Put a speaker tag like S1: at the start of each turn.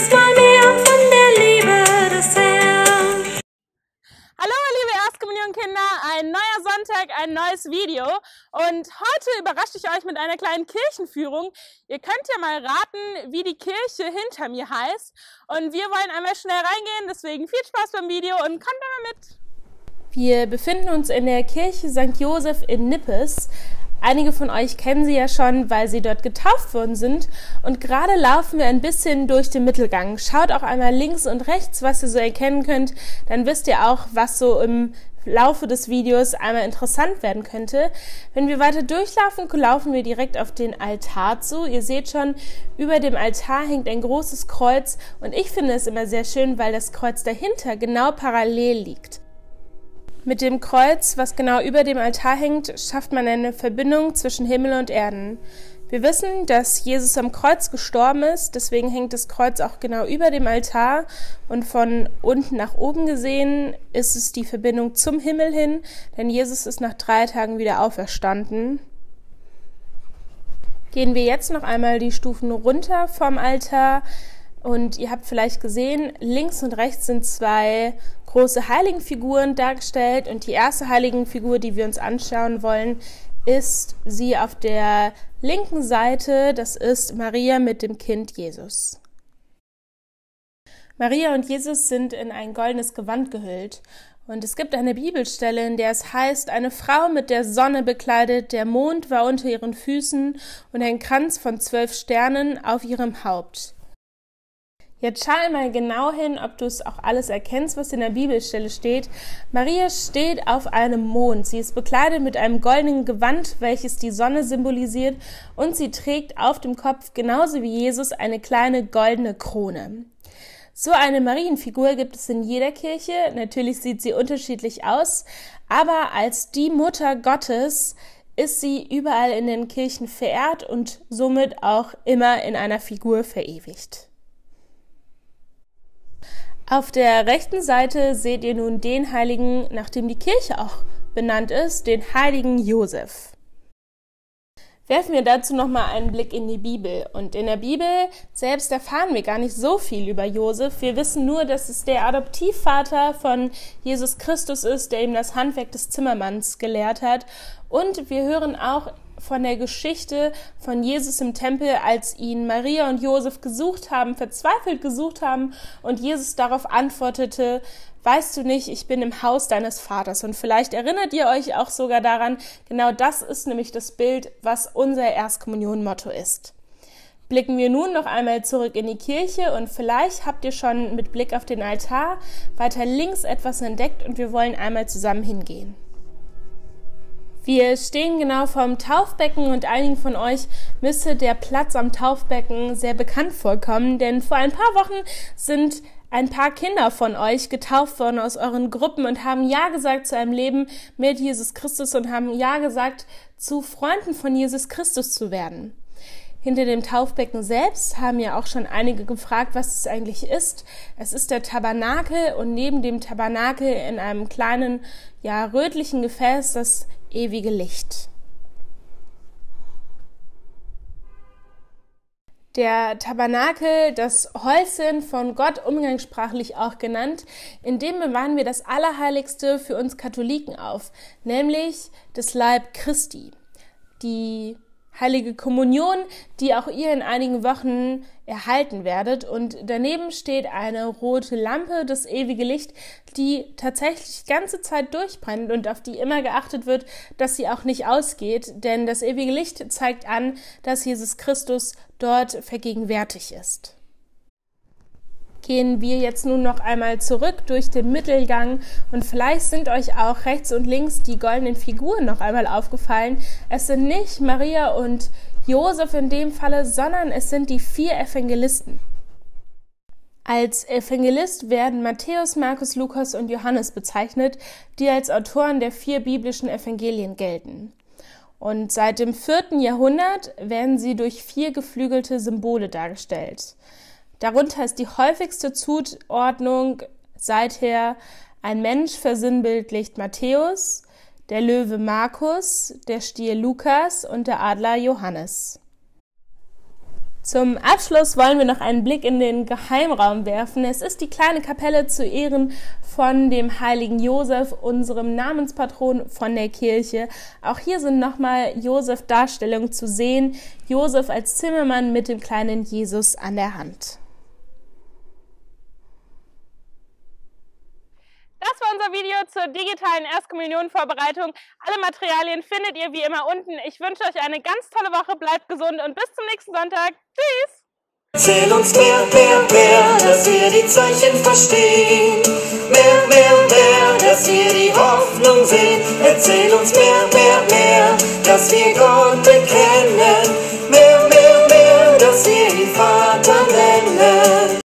S1: ist mal mehr von der Liebe des Herrn. Hallo liebe Erstkommunionkinder, ein neuer Sonntag, ein neues Video. Und heute überrasche ich euch mit einer kleinen Kirchenführung. Ihr könnt ja mal raten, wie die Kirche hinter mir heißt. Und wir wollen einmal schnell reingehen, deswegen viel Spaß beim Video und kommt einmal mit. Wir befinden uns in der Kirche St. Josef in Nippes Einige von euch kennen sie ja schon, weil sie dort getauft worden sind. Und gerade laufen wir ein bisschen durch den Mittelgang. Schaut auch einmal links und rechts, was ihr so erkennen könnt. Dann wisst ihr auch, was so im Laufe des Videos einmal interessant werden könnte. Wenn wir weiter durchlaufen, laufen wir direkt auf den Altar zu. Ihr seht schon, über dem Altar hängt ein großes Kreuz und ich finde es immer sehr schön, weil das Kreuz dahinter genau parallel liegt. Mit dem Kreuz, was genau über dem Altar hängt, schafft man eine Verbindung zwischen Himmel und Erden. Wir wissen, dass Jesus am Kreuz gestorben ist, deswegen hängt das Kreuz auch genau über dem Altar und von unten nach oben gesehen ist es die Verbindung zum Himmel hin, denn Jesus ist nach drei Tagen wieder auferstanden. Gehen wir jetzt noch einmal die Stufen runter vom Altar, und ihr habt vielleicht gesehen, links und rechts sind zwei große Heiligenfiguren dargestellt. Und die erste Heiligenfigur, die wir uns anschauen wollen, ist sie auf der linken Seite. Das ist Maria mit dem Kind Jesus. Maria und Jesus sind in ein goldenes Gewand gehüllt. Und es gibt eine Bibelstelle, in der es heißt, eine Frau mit der Sonne bekleidet, der Mond war unter ihren Füßen und ein Kranz von zwölf Sternen auf ihrem Haupt. Jetzt schau mal genau hin, ob du es auch alles erkennst, was in der Bibelstelle steht. Maria steht auf einem Mond. Sie ist bekleidet mit einem goldenen Gewand, welches die Sonne symbolisiert, und sie trägt auf dem Kopf genauso wie Jesus eine kleine goldene Krone. So eine Marienfigur gibt es in jeder Kirche. Natürlich sieht sie unterschiedlich aus, aber als die Mutter Gottes ist sie überall in den Kirchen verehrt und somit auch immer in einer Figur verewigt. Auf der rechten Seite seht ihr nun den Heiligen, nach dem die Kirche auch benannt ist, den heiligen Josef. Werfen wir dazu nochmal einen Blick in die Bibel. Und in der Bibel selbst erfahren wir gar nicht so viel über Josef. Wir wissen nur, dass es der Adoptivvater von Jesus Christus ist, der ihm das Handwerk des Zimmermanns gelehrt hat. Und wir hören auch von der Geschichte von Jesus im Tempel, als ihn Maria und Josef gesucht haben, verzweifelt gesucht haben und Jesus darauf antwortete, weißt du nicht, ich bin im Haus deines Vaters. Und vielleicht erinnert ihr euch auch sogar daran, genau das ist nämlich das Bild, was unser Erstkommunion-Motto ist. Blicken wir nun noch einmal zurück in die Kirche und vielleicht habt ihr schon mit Blick auf den Altar weiter links etwas entdeckt und wir wollen einmal zusammen hingehen. Wir stehen genau vorm Taufbecken und einigen von euch müsste der Platz am Taufbecken sehr bekannt vorkommen, denn vor ein paar Wochen sind ein paar Kinder von euch getauft worden aus euren Gruppen und haben Ja gesagt zu einem Leben mit Jesus Christus und haben Ja gesagt, zu Freunden von Jesus Christus zu werden. Hinter dem Taufbecken selbst haben ja auch schon einige gefragt, was es eigentlich ist. Es ist der Tabernakel und neben dem Tabernakel in einem kleinen, ja, rötlichen Gefäß das ewige Licht. Der Tabernakel, das Häuschen von Gott umgangssprachlich auch genannt, in dem bewahren wir das Allerheiligste für uns Katholiken auf, nämlich das Leib Christi. Die heilige Kommunion, die auch ihr in einigen Wochen erhalten werdet. Und daneben steht eine rote Lampe, das ewige Licht, die tatsächlich die ganze Zeit durchbrennt und auf die immer geachtet wird, dass sie auch nicht ausgeht. Denn das ewige Licht zeigt an, dass Jesus Christus dort vergegenwärtig ist gehen wir jetzt nun noch einmal zurück durch den Mittelgang und vielleicht sind euch auch rechts und links die goldenen Figuren noch einmal aufgefallen. Es sind nicht Maria und Josef in dem Falle, sondern es sind die vier Evangelisten. Als Evangelist werden Matthäus, Markus, Lukas und Johannes bezeichnet, die als Autoren der vier biblischen Evangelien gelten. Und seit dem vierten Jahrhundert werden sie durch vier geflügelte Symbole dargestellt. Darunter ist die häufigste Zuordnung seither ein Mensch versinnbildlicht Matthäus, der Löwe Markus, der Stier Lukas und der Adler Johannes. Zum Abschluss wollen wir noch einen Blick in den Geheimraum werfen. Es ist die kleine Kapelle zu Ehren von dem heiligen Josef, unserem Namenspatron von der Kirche. Auch hier sind nochmal Josef Darstellungen zu sehen. Josef als Zimmermann mit dem kleinen Jesus an der Hand. Das war unser Video zur digitalen Erstkommunionvorbereitung. Alle Materialien findet ihr wie immer unten. Ich wünsche euch eine ganz tolle Woche, bleibt gesund und bis zum nächsten Sonntag. Tschüss!
S2: Erzähl uns mehr, mehr, mehr, dass wir die Zeichen verstehen. Mehr, mehr, mehr, dass wir die Hoffnung sehen. Erzähl uns mehr, mehr, mehr, dass wir Gott.